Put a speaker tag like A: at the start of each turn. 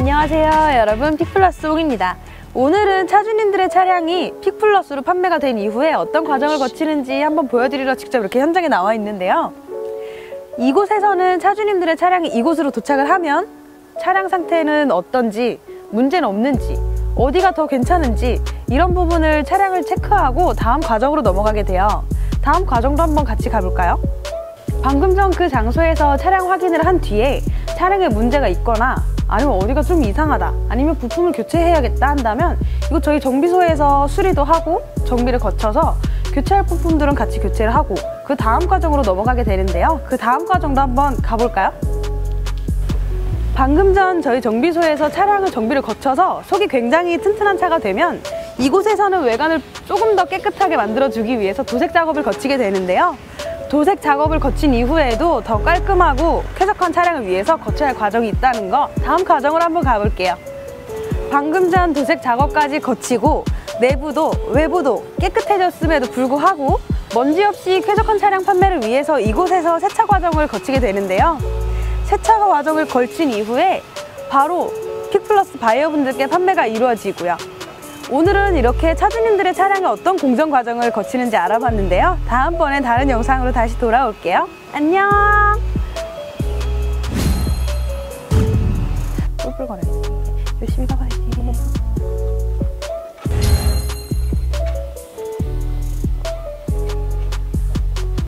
A: 안녕하세요 여러분. 픽플러스 옥입니다. 오늘은 차주님들의 차량이 픽플러스로 판매가 된 이후에 어떤 과정을 거치는지 한번 보여드리러 직접 이렇게 현장에 나와 있는데요. 이곳에서는 차주님들의 차량이 이곳으로 도착을 하면 차량 상태는 어떤지 문제는 없는지 어디가 더 괜찮은지 이런 부분을 차량을 체크하고 다음 과정으로 넘어가게 돼요. 다음 과정도 한번 같이 가볼까요? 방금 전 그 장소에서 차량 확인을 한 뒤에 차량에 문제가 있거나 아니면 어디가 좀 이상하다 아니면 부품을 교체해야겠다 한다면 이거 저희 정비소에서 수리도 하고 정비를 거쳐서 교체할 부품들은 같이 교체를 하고 그 다음 과정으로 넘어가게 되는데요 그 다음 과정도 한번 가볼까요? 방금 전 저희 정비소에서 차량을 정비를 거쳐서 속이 굉장히 튼튼한 차가 되면 이곳에서는 외관을 조금 더 깨끗하게 만들어주기 위해서 도색 작업을 거치게 되는데요 도색 작업을 거친 이후에도 더 깔끔하고 쾌적한 차량을 위해서 거쳐야 할 과정이 있다는 거 다음 과정으로 한번 가볼게요. 방금 전 도색 작업까지 거치고 내부도 외부도 깨끗해졌음에도 불구하고 먼지 없이 쾌적한 차량 판매를 위해서 이곳에서 세차 과정을 거치게 되는데요. 세차 과정을 걸친 이후에 바로 픽플러스 바이어분들께 판매가 이루어지고요 오늘은 이렇게 차주님들의 차량이 어떤 공정 과정을 거치는지 알아봤는데요. 다음번엔 다른 영상으로 다시 돌아올게요. 안녕! 뿔뿔거려. 열심히 가봐요.